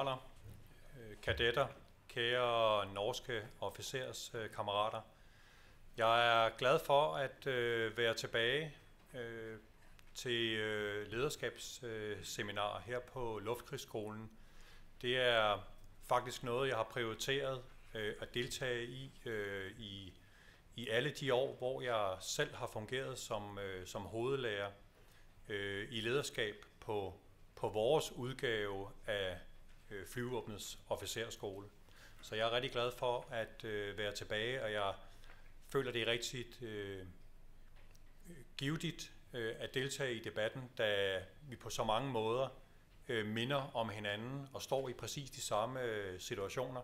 generaler, øh, kadetter, kære norske officers øh, kammerater. Jeg er glad for at øh, være tilbage øh, til øh, lederskabsseminar øh, her på Luftkrigsskolen. Det er faktisk noget, jeg har prioriteret øh, at deltage i øh, i i alle de år, hvor jeg selv har fungeret som, øh, som hovedlærer øh, i lederskab på, på vores udgave af øh, flyvåbnets officerskole. Så jeg er rigtig glad for at øh, være tilbage, og jeg føler, det er rigtig øh, givetigt øh, at deltage i debatten, da vi på så mange måder øh, minder om hinanden og står i præcis de samme øh, situationer.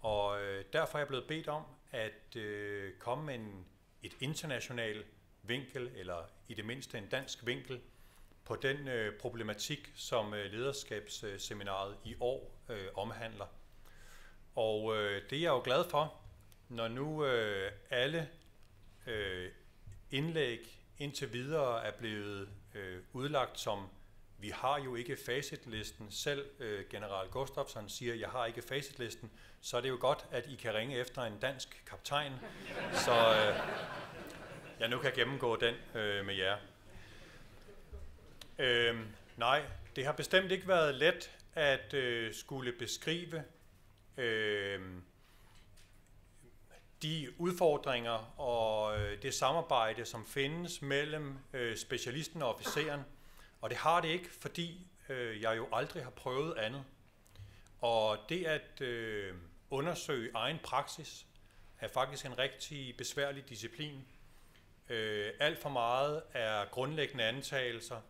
Og øh, derfor er jeg blevet bedt om at øh, komme med en, et international vinkel, eller i det mindste en dansk vinkel, på den øh, problematik, som øh, lederskabsseminaret i år øh, omhandler. Og øh, det er jeg jo glad for, når nu øh, alle øh, indlæg indtil videre er blevet øh, udlagt som vi har jo ikke facitlisten. Selv øh, general Gustafsson siger, jeg har ikke facitlisten. Så er det jo godt, at I kan ringe efter en dansk kaptajn, så øh, jeg nu kan gennemgå den øh, med jer. Øh, nej, det har bestemt ikke været let at øh, skulle beskrive øh, de udfordringer og øh, det samarbejde, som findes mellem øh, specialisten og officeren, og det har det ikke, fordi øh, jeg jo aldrig har prøvet andet. Og det at øh, undersøge egen praksis er faktisk en rigtig besværlig disciplin. Øh, alt for meget er grundlæggende antagelser.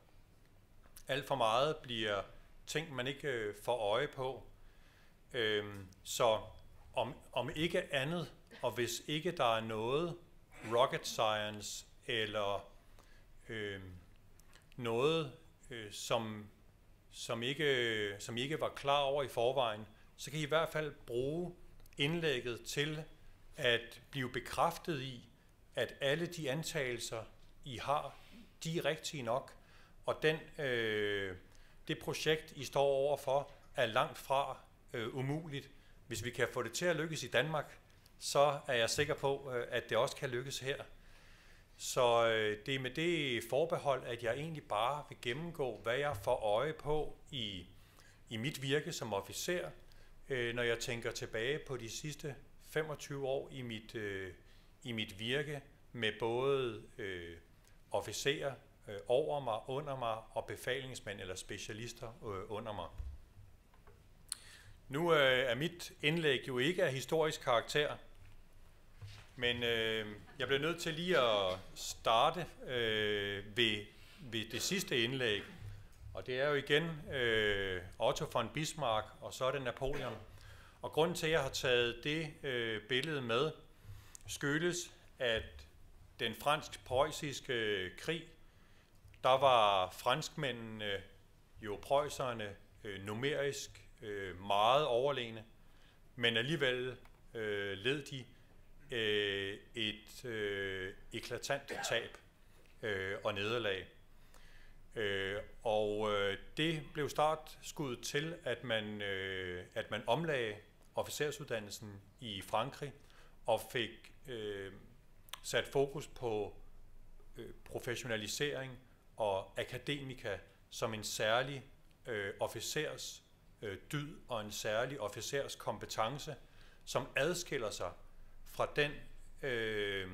Alt for meget bliver ting, man ikke øh, får øje på. Øhm, så om, om ikke andet, og hvis ikke der er noget rocket science eller øh, noget, øh, som, som, ikke, som I ikke var klar over i forvejen, så kan I i hvert fald bruge indlægget til at blive bekræftet i, at alle de antagelser, I har, de er rigtige nok, og den, øh, det projekt, I står overfor, er langt fra øh, umuligt. Hvis vi kan få det til at lykkes i Danmark, så er jeg sikker på, øh, at det også kan lykkes her. Så øh, det er med det forbehold, at jeg egentlig bare vil gennemgå, hvad jeg får øje på i, i mit virke som officer, øh, når jeg tænker tilbage på de sidste 25 år i mit, øh, i mit virke med både øh, officerer øh, over mig, under mig og befalingsmænd eller specialister øh, under mig. Nu øh, er mit indlæg jo ikke af historisk karakter, men øh, jeg bliver nødt til lige at starte øh, ved, ved det sidste indlæg. Og det er jo igen øh, Otto von Bismarck, og så er det Napoleon. Og grunden til, at jeg har taget det øh, billede med, skyldes, at den fransk-preussiske krig, der var franskmændene, jo preusserne, øh, numerisk øh, meget overlegne, men alligevel øh, led de øh, et øh, eklatant tab øh, og nederlag. Øh, og øh, det blev startskuddet til, at man, øh, at man omlagde officersuddannelsen i Frankrig og fik øh, sat fokus på øh, professionalisering og akademika som en særlig øh, officers øh, dyd og en særlig officers kompetence, som adskiller sig fra den øh,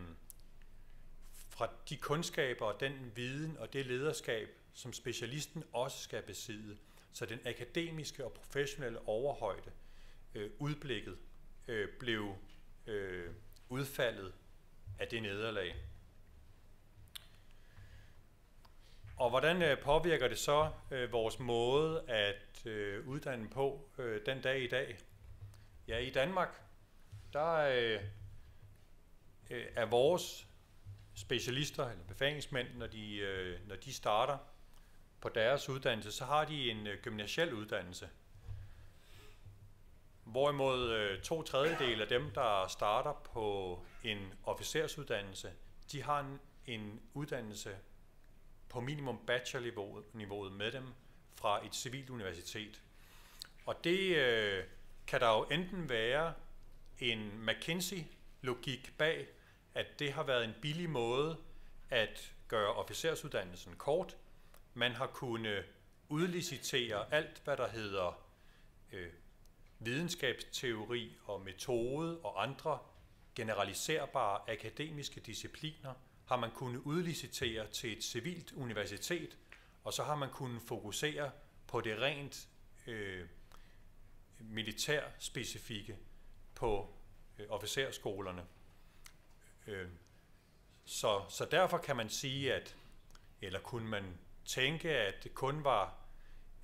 fra de kundskaber og den viden og det lederskab, som specialisten også skal besidde. Så den akademiske og professionelle overhøjde, øh, udblikket, øh, blev øh, udfaldet af det nederlag. Og hvordan øh, påvirker det så øh, vores måde at øh, uddanne på øh, den dag i dag? Ja, i Danmark, der øh, øh, er vores specialister eller befalingsmænd, når de, øh, når de starter på deres uddannelse, så har de en øh, gymnasiel uddannelse. Hvorimod øh, to tredjedel af dem, der starter på en officersuddannelse, de har en, en uddannelse på minimum bachelor-niveauet med dem fra et civilt universitet. Og det øh, kan der jo enten være en McKinsey-logik bag, at det har været en billig måde at gøre officersuddannelsen kort. Man har kunnet udlicitere alt, hvad der hedder øh, videnskabsteori og metode og andre generaliserbare akademiske discipliner, har man kunnet udlicitere til et civilt universitet, og så har man kunnet fokusere på det rent øh, militærspecifikke på øh, officerskolerne. Øh, så, så derfor kan man sige, at, eller kunne man tænke, at det kun var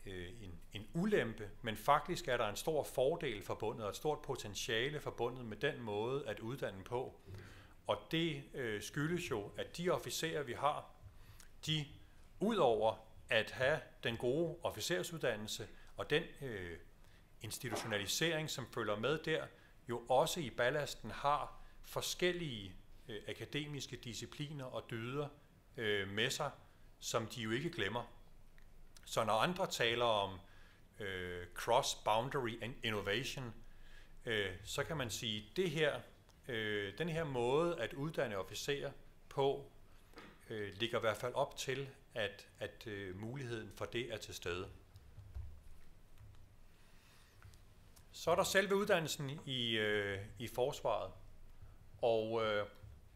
øh, en, en ulempe, men faktisk er der en stor fordel forbundet og et stort potentiale forbundet med den måde at uddanne på. Og det øh, skyldes jo, at de officerer, vi har, de udover at have den gode officersuddannelse og den øh, institutionalisering, som følger med der, jo også i ballasten har forskellige øh, akademiske discipliner og dyder øh, med sig, som de jo ikke glemmer. Så når andre taler om øh, cross-boundary innovation, øh, så kan man sige, at det her, øh, den her måde at uddanne officerer på, øh, ligger i hvert fald op til, at, at øh, muligheden for det er til stede. Så er der selve uddannelsen i, øh, i forsvaret. Og øh,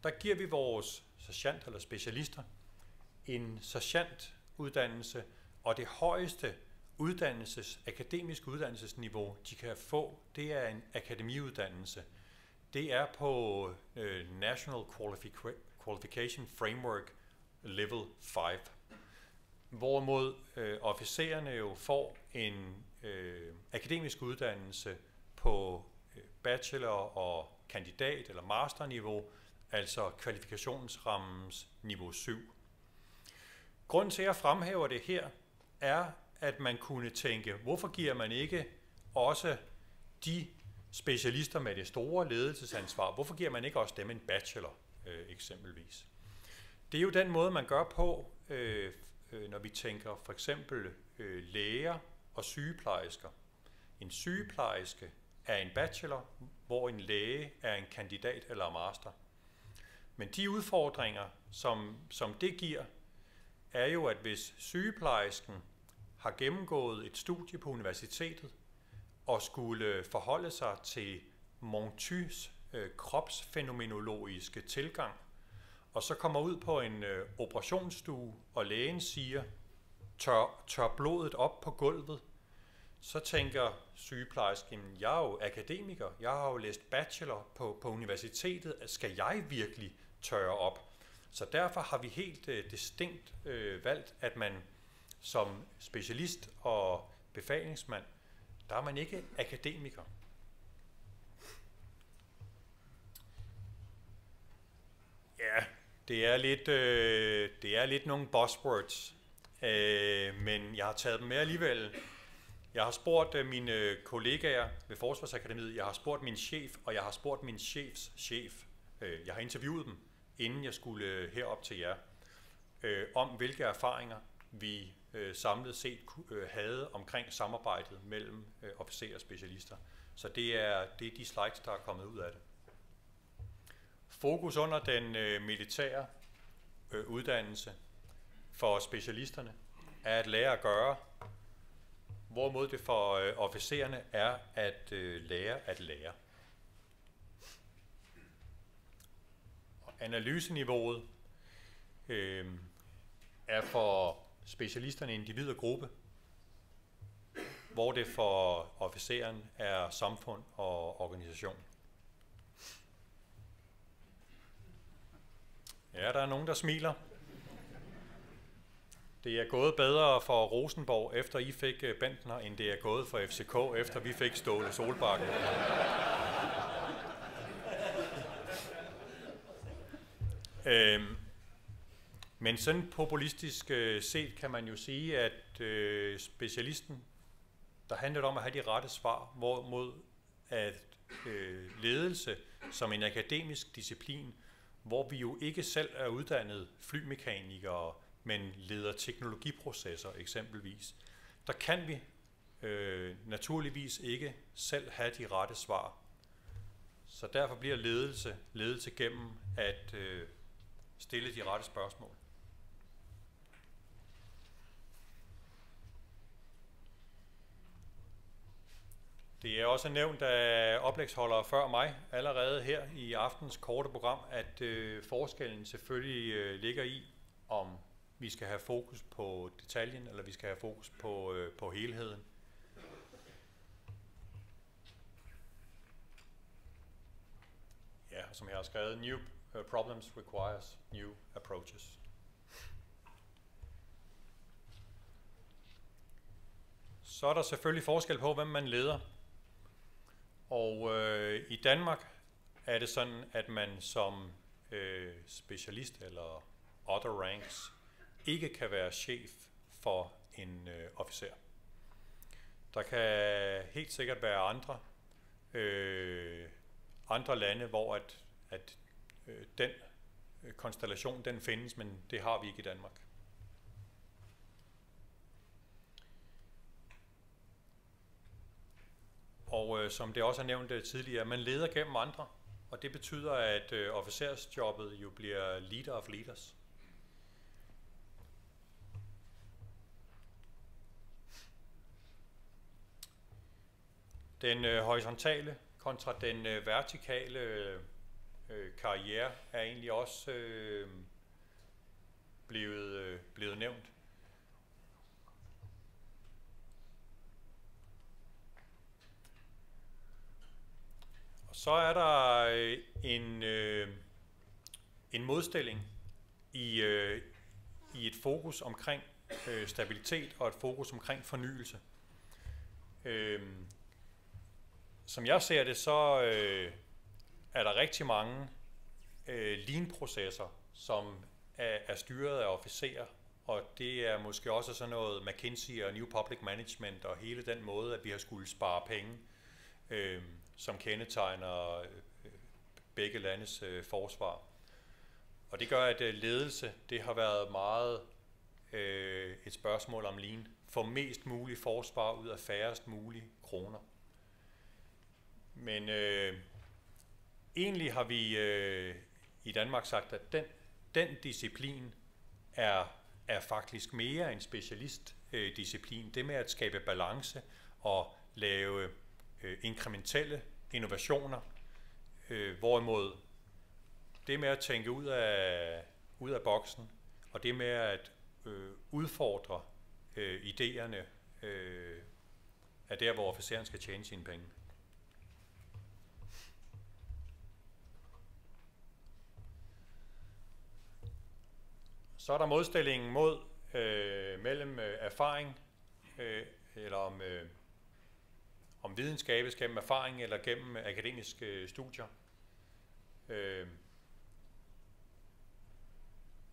der giver vi vores sergeant eller specialister en sergeantuddannelse, og det højeste uddannelses, akademisk uddannelsesniveau, de kan få, det er en akademiuddannelse. Det er på øh, National Qualification Framework Level 5. Hvorimod øh, officererne jo får en øh, akademisk uddannelse på øh, bachelor- og kandidat- eller masterniveau, altså kvalifikationsrammens niveau 7. Grunden til, at jeg fremhæver det her, er, at man kunne tænke, hvorfor giver man ikke også de specialister med det store ledelsesansvar, hvorfor giver man ikke også dem en bachelor øh, eksempelvis? Det er jo den måde, man gør på, øh, øh når vi tænker for eksempel øh, læger og sygeplejersker. En sygeplejerske er en bachelor, hvor en læge er en kandidat eller master. Men de udfordringer, som, som det giver, er jo, at hvis sygeplejersken har gennemgået et studie på universitetet og skulle forholde sig til Montys øh, kropsfænomenologiske tilgang, og så kommer ud på en øh, operationsstue, og lægen siger, tør, tør blodet op på gulvet, så tænker sygeplejersken, jeg er jo akademiker, jeg har jo læst bachelor på, på universitetet, skal jeg virkelig tørre op? Så derfor har vi helt øh, distinkt øh, valgt, at man som specialist og befalingsmand, der er man ikke akademiker. Ja, det er lidt, øh, det er lidt nogle buzzwords, øh, men jeg har taget dem med alligevel. Jeg har spurgt øh, mine kollegaer ved Forsvarsakademiet, jeg har spurgt min chef, og jeg har spurgt min chefs chef. Øh, jeg har interviewet dem inden jeg skulle øh, herop til jer, øh, om hvilke erfaringer vi øh, samlet set øh, havde omkring samarbejdet mellem øh, officerer og specialister. Så det er, det er de slides, der er kommet ud af det. Fokus under den øh, militære øh, uddannelse for specialisterne er at lære at gøre, hvorimod det for øh, officererne er at øh, lære at lære. analyseniveauet øh, er for specialisterne individ og gruppe, hvor det for officeren er samfund og organisation. Ja, der er nogen, der smiler. Det er gået bedre for Rosenborg, efter I fik øh, Bentner, end det er gået for FCK, efter vi fik Ståle Solbakken. Øhm, men sådan populistisk øh, set kan man jo sige, at øh, specialisten, der handler om at have de rette svar, hvorimod at øh, ledelse som en akademisk disciplin, hvor vi jo ikke selv er uddannet flymekanikere, men leder teknologiprocesser eksempelvis, der kan vi øh, naturligvis ikke selv have de rette svar. Så derfor bliver ledelse ledelse gennem at øh, stille de rette spørgsmål. Det er også nævnt af oplægsholdere før mig allerede her i aftens korte program, at øh, forskellen selvfølgelig øh, ligger i, om vi skal have fokus på detaljen, eller vi skal have fokus på, øh, på helheden. Ja, som jeg har skrevet, new uh, problems requires new approaches. Så er der selvfølgelig forskel på, hvem man leder. Og øh, i Danmark er det sådan, at man som øh, specialist eller other ranks ikke kan være chef for en øh, officer. Der kan helt sikkert være andre øh, andre lande, hvor at, at øh, den øh, konstellation den findes, men det har vi ikke i Danmark. Og øh, som det også er nævnt øh, tidligere, man leder gennem andre, og det betyder, at øh, officersjobbet jo bliver leader of leaders. Den øh, horisontale kontra den øh, vertikale øh, karriere er egentlig også øh, blevet, øh, blevet nævnt. Så er der øh, en, øh, en modstilling i, øh, i et fokus omkring øh, stabilitet og et fokus omkring fornyelse. Øh, som jeg ser det, så øh, er der rigtig mange øh, lean-processer, som er, er styret af officerer, og det er måske også sådan noget McKinsey og New Public Management og hele den måde, at vi har skulle spare penge, øh, som kendetegner øh, begge landes øh, forsvar. Og det gør, at øh, ledelse, det har været meget øh, et spørgsmål om lean. Få mest muligt forsvar ud af færrest mulige kroner. Men øh, egentlig har vi øh, i Danmark sagt, at den, den disciplin er, er faktisk mere en specialistdisciplin. Øh, det med at skabe balance og lave øh, inkrementelle innovationer, øh, hvorimod det med at tænke ud af, ud af boksen, og det med at øh, udfordre øh, idéerne, øh, er der, hvor officeren skal tjene sine penge. Så er der modstillingen mod øh, mellem øh, erfaring, øh, eller om, øh, om viden skabes gennem erfaring eller gennem øh, akademiske øh, studier. Øh,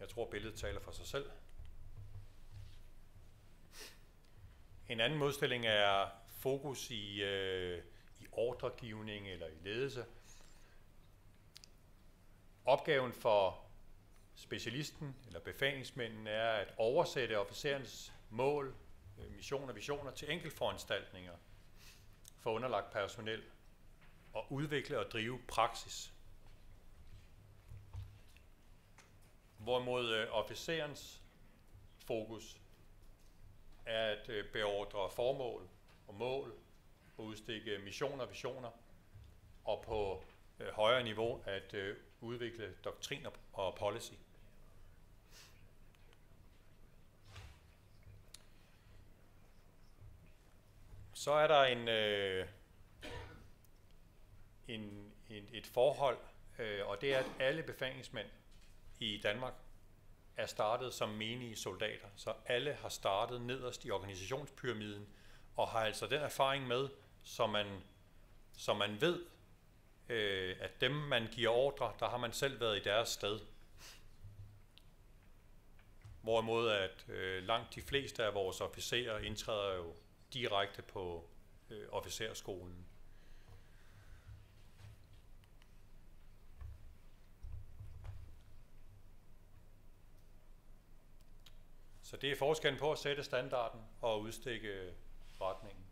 jeg tror, billedet taler for sig selv. En anden modstilling er fokus i, øh, i ordregivning eller i ledelse. Opgaven for specialisten eller befalingsmænden er at oversætte officerens mål, øh, missioner og visioner til enkeltforanstaltninger for underlagt personel og udvikle og drive praksis. Hvorimod øh, officerens fokus er at øh, beordre formål og mål, og udstikke missioner og visioner, og på øh, højere niveau at øh, udvikle doktriner og policy. Så er der en, øh, en, en, et forhold, øh, og det er, at alle befalingsmænd i Danmark er startet som menige soldater. Så alle har startet nederst i organisationspyramiden, og har altså den erfaring med, som man, som man ved, øh, at dem man giver ordre, der har man selv været i deres sted. Hvorimod at øh, langt de fleste af vores officerer indtræder jo direkte på øh, officerskolen. Så det er forskellen på at sætte standarden og udstikke retningen.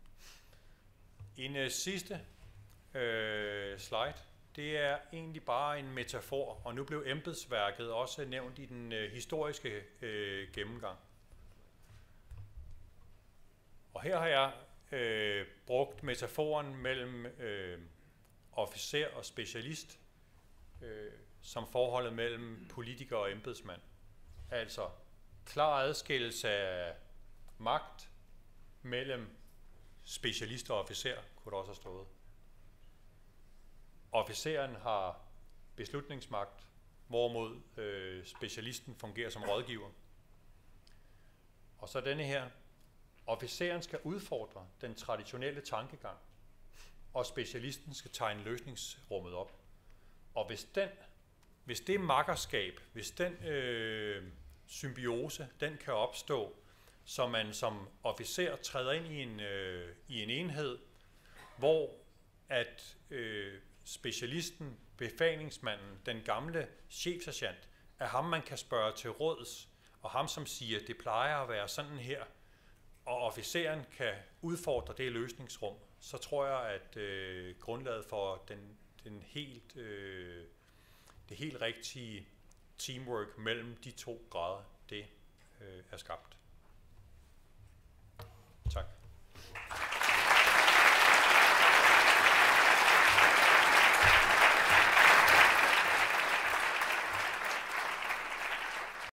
En øh, sidste øh, slide, det er egentlig bare en metafor, og nu blev embedsværket også nævnt i den øh, historiske øh, gennemgang. Og her har jeg øh, brugt metaforen mellem øh, officer og specialist øh, som forholdet mellem politiker og embedsmand. Altså klar adskillelse af magt mellem specialist og officer, kunne det også have stået. Officeren har beslutningsmagt, hvorimod øh, specialisten fungerer som rådgiver. Og så denne her. Officeren skal udfordre den traditionelle tankegang, og specialisten skal tegne løsningsrummet op. Og hvis den, hvis det makkerskab, hvis den øh, symbiose, den kan opstå, så man som officer træder ind i en, øh, i en enhed, hvor at øh, specialisten, befalingsmanden, den gamle chefsergeant, er ham, man kan spørge til råds, og ham, som siger, det plejer at være sådan her, og officeren kan udfordre det løsningsrum, så tror jeg, at øh, grundlaget for den, den helt, øh, det helt rigtige teamwork mellem de to grader, det øh, er skabt.